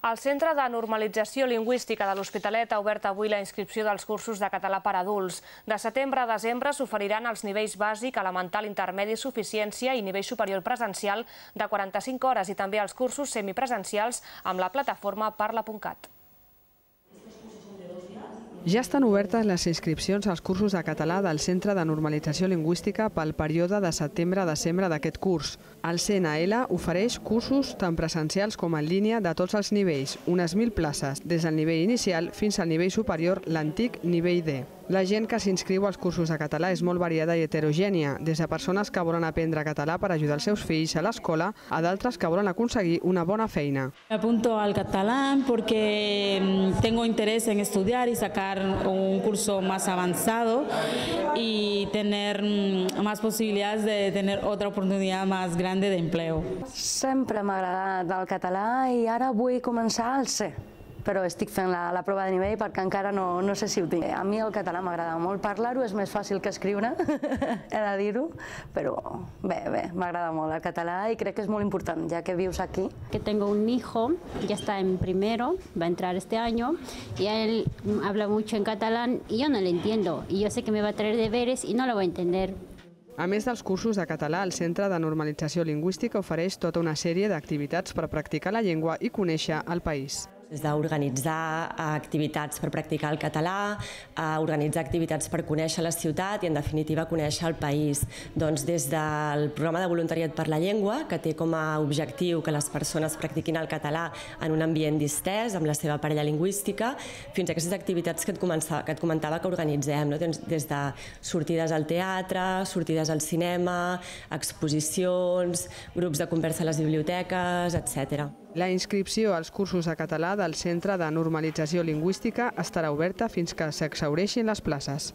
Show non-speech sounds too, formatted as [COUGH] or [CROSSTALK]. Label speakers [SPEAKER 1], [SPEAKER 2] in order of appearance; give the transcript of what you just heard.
[SPEAKER 1] El Centre de Normalització Lingüística de l'Hospitalet ha obert avui la inscripció dels cursos de català per adults. De setembre a desembre s'oferiran els nivells bàsic, elemental, intermedi, suficiència i nivell superior presencial de 45 hores i també els cursos semipresencials amb la plataforma Parla.cat.
[SPEAKER 2] Ja estan obertes les inscripcions als cursos de català del Centre de Normalització Lingüística pel període de setembre a desembre d'aquest curs. El CNL ofereix cursos tant presencials com en línia de tots els nivells, unes 1.000 places, des del nivell inicial fins al nivell superior, l'antic nivell D. La gent que s'inscriu als cursos de català és molt variada i heterogènia, des de persones que volen aprendre català per ajudar els seus fills a l'escola a d'altres que volen aconseguir una bona feina.
[SPEAKER 3] Me apunto al catalán porque mm, tengo interés en estudiar y sacar un curso más avanzado y tener mm, más posibilidades de tener otra oportunidad más grande de empleo.
[SPEAKER 4] Sempre m'ha agradat el català i ara vull començar al C però estic fent la, la prova de nivell perquè encara no, no sé si ho tinc. A mi el català m'agrada molt parlar-ho, és més fàcil que escriure, [LAUGHS] he de dir-ho, però bé, bé, m'agrada molt el català i crec que és molt important, ja que vius aquí.
[SPEAKER 5] Que tengo un hijo, ya está en primero, va a entrar este año, y él habla mucho en catalán y yo no le entiendo, y yo sé que me va a traer deberes y no lo voy a entender.
[SPEAKER 2] A més dels cursos de català, el Centre de Normalització Lingüística ofereix tota una sèrie d'activitats per practicar la llengua i conèixer el país
[SPEAKER 6] des d'organitzar activitats per practicar el català, a organitzar activitats per conèixer la ciutat i, en definitiva, conèixer el país. Doncs des del programa de voluntariat per la llengua, que té com a objectiu que les persones practiquin el català en un ambient distès, amb la seva parella lingüística, fins a aquestes activitats que et, començava, que et comentava que organitzem, no? des de sortides al teatre, sortides al cinema, exposicions, grups de conversa a les biblioteques, etc.
[SPEAKER 2] La inscripció als cursos de català del Centre de Normalització Lingüística estarà oberta fins que s'exhaureixin les places.